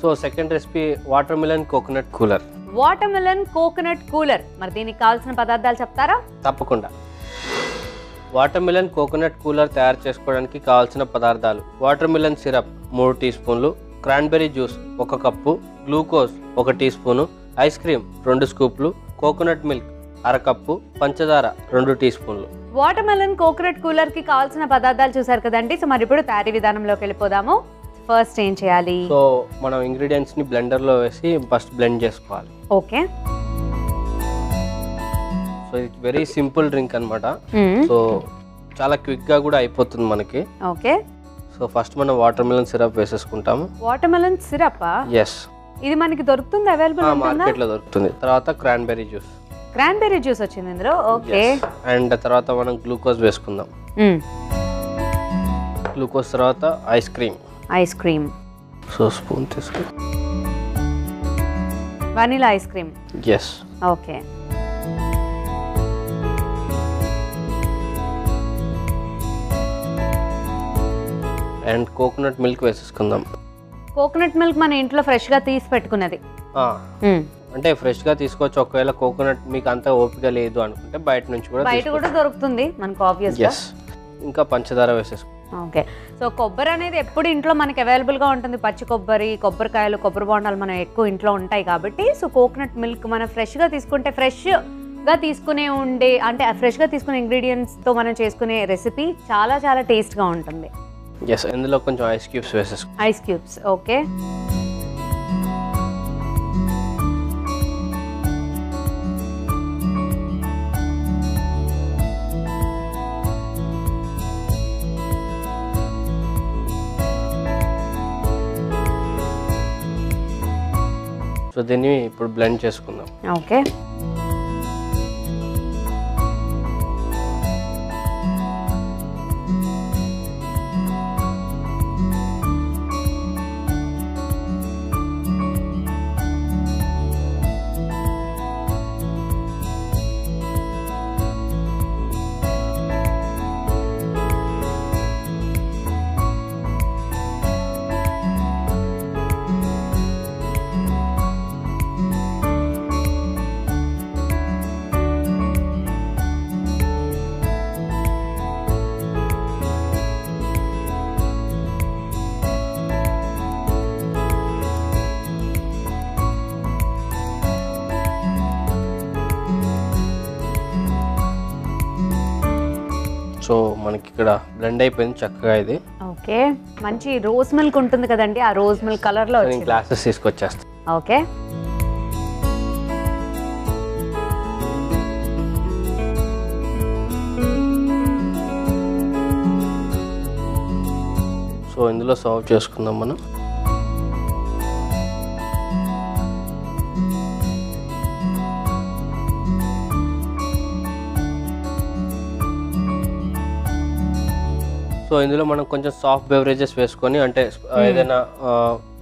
So second recipe watermelon coconut cooler. Watermelon coconut cooler. మరి దీనికి కావాల్సిన పదార్థాలు చెప్తారా? తప్పకుండా. వాటర్ మిలన్ కోకోనట్ కూలర్ తయారు చేసుకోవడానికి కావాల్సిన పదార్థాలు. వాటర్ మిలన్ సిరప్ మూడు టీ స్పూన్లు క్రాన్బెర్రీ జ్యూస్ ఒక కప్పు గ్లూకోజ్ ఒక టీ స్పూను ఐస్ క్రీమ్ రెండు స్కూప్లు కోకోనట్ మిల్క్ అరకప్పు పంచదార రెండు టీ స్పూన్లు. వాటర్ మెలన్ కోకోనట్ కూలర్కి కావాల్సిన పదార్థాలు చూసారు కదండి. సో మరి ఇప్పుడు తయారీ విధానంలోకి వెళ్ళిపోదాము. ఫస్ట్ ఏం చేయాలి? సో మనం ఇంగ్రీడియంట్స్ని బ్లెండర్లో వేసి ఫస్ట్ బ్లెండ్ చేసుకోవాలి. ఓకే. సో ఇది వెరీ సింపుల్ డ్రింక్ అనమాట సో చాలా క్విక్గా కూడా అయిపోతుంది మనకి. ఓకే. సో ఫస్ట్ మనం వాటర్ మిలన్ సిరప్ వేసేసుకుంటాము. వాటర్ మెలన్ సిరప్ ఎస్ ఇది మనకి దొరుకుతుంది? అవైలబుల్ ఉంటుందా? మార్కెట్లో దొరుకుతుంది. తర్వాత క్రాన్బెర్రీ జ్యూస్. క్రాన్బెర్రీ జ్యూస్ వచ్చింది ఇందులో? ఓకే. అండ్ తర్వాత మనం గ్లూకోజ్ వేసుకుందాం. గ్లూకోజ్ తర్వాత ice cream. Ice cream. So spoon తీసుకు. Vanilla ice cream yes okay and coconut milk వేసేసుకుందాం. కోకోనట్ మిల్క్ మన ఇంట్లో ఫ్రెష్గా తీసి పెట్టుకున్నది. ఆ, అంటే ఫ్రెష్గా తీసుకోవచ్చు. ఒకవేళ కోకోనట్ మీకు అంత ఓపిక లేదు అనుకుంటే బయట నుంచి కూడా బయట కూడా దొరుకుతుంది మనకు ఆబ్వియస్ ఇంకా పంచదార వేసేసుకో. ఓకే. సో కొబ్బరి అనేది ఎప్పుడు ఇంట్లో మనకి అవైలబుల్గా ఉంటుంది. పచ్చి కొబ్బరి కొబ్బరికాయలు కొబ్బరి బొండాలు మనం ఎక్కువ ఇంట్లో ఉంటాయి కాబట్టి సో కోకోనట్ మిల్క్ మనం ఫ్రెష్గా తీసుకుంటే ఫ్రెష్గా తీసుకునే ఉండే అంటే ఫ్రెష్గా తీసుకునే ఇంగ్రీడియంట్స్తో మనం చేసుకునే రెసిపీ చాలా చాలా టేస్ట్గా ఉంటుంది. ఎస్ ఇందులో కొంచెం ice cubes వేసేసుకో. Ice cubes. Okay. So దీన్ని ఇప్పుడు బ్లెండ్ చేసుకుందాం. ఓకే. సో మనకి ఇక్కడ బ్లెండ్ అయిపోయింది చక్కగా ఇది. ఓకే. మంచి రోజ్ మిల్క్ ఉంటుంది కదండి ఆ రోజ్ మిల్క్ నేను వచ్చింది. గ్లాసెస్ తీసుకొచ్చేస్తాను ఓకే. సో ఇందులో సర్వ్ చేసుకుందాం మనం. సో ఇందులో మనం కొంచెం సాఫ్ట్ బెవరేజెస్ వేసుకొని అంటే ఆ, ఏదైనా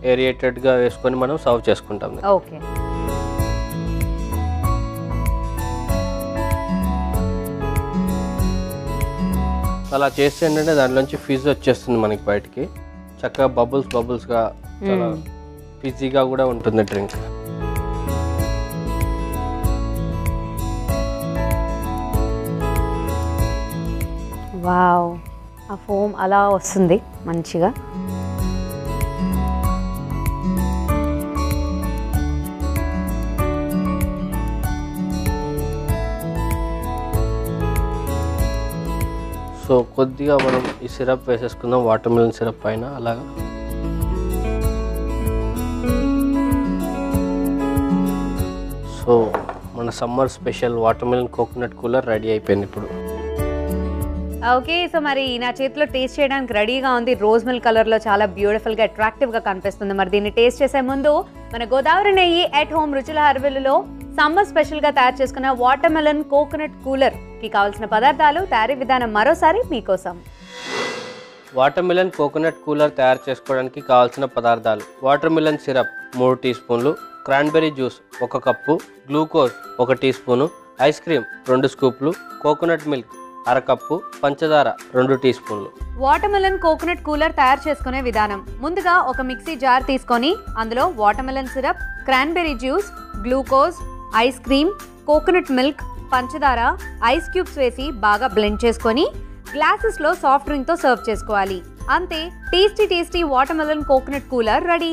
ఏరియేటెడ్గా వేసుకొని మనం సర్వ్ చేసుకుంటాం. ఓకే. అలా చేస్తే ఏంటంటే దాంట్లోంచి ఫిజ్ వచ్చేస్తుంది మనకి బయటికి. చక్కగా బబుల్స్ బబుల్స్గా చాలా ఫిజీగా కూడా ఉంటుంది డ్రింక్ వావ్ ఆ ఫోమ్ అలా వస్తుంది మంచిగా. సో కొద్దిగా మనం ఈ సిరప్ వేసేసుకుందాం వాటర్ మిలన్ సిరప్ పైన అలాగా. సో మన summer special watermelon coconut cooler ready అయిపోయింది ఇప్పుడు. ఓకే సో మరి నా చేతిలో టేస్ట్ చేయడానికి రెడీగా ఉంది. రోజ్ మిల్క్ కలర్లో చాలా బ్యూటిఫుల్గా అట్రాక్టివ్గా కనిపిస్తుంది. మరి దీన్ని టేస్ట్ చేసే ముందు మన గోదావరి నెయ్యి ఎట్ హోమ్ రుచుల హర్విలులో సమ్మర్ స్పెషల్గా తయారు చేసుకున్న వాటర్ మెలన్ కోకోనట్ కూలర్కి కావాల్సిన పదార్థాలు తయారీ విధానం మరోసారి మీకోసం. వాటర్ మిలన్ కోకోనట్ కూలర్ తయారు చేసుకోవడానికి కావాల్సిన పదార్థాలు. వాటర్ మిలన్ సిరప్ మూడు టీ స్పూన్లు క్రాన్బెర్రీ జ్యూస్ ఒక కప్పు గ్లూకోజ్ ఒక టీ స్పూను ఐస్ క్రీమ్ రెండు స్కూప్లు కోకోనట్ మిల్క్ అరకప్పు పంచదార రెండు టీ స్పూన్లు. వాటర్మెలన్ కోకోనట్ కూలర్ తయారు చేసుకునే విధానం. ముందుగా ఒక మిక్సీ జార్ తీసుకొని అందులో watermelon syrup cranberry juice glucose ice cream coconut milk పంచదార ఐస్ క్యూబ్స్ వేసి బాగా బ్లెండ్ చేసుకొని గ్లాసెస్లో సాఫ్ట్ డ్రింక్తో సర్వ్ చేసుకోవాలి. అంతే tasty tasty watermelon coconut cooler ready.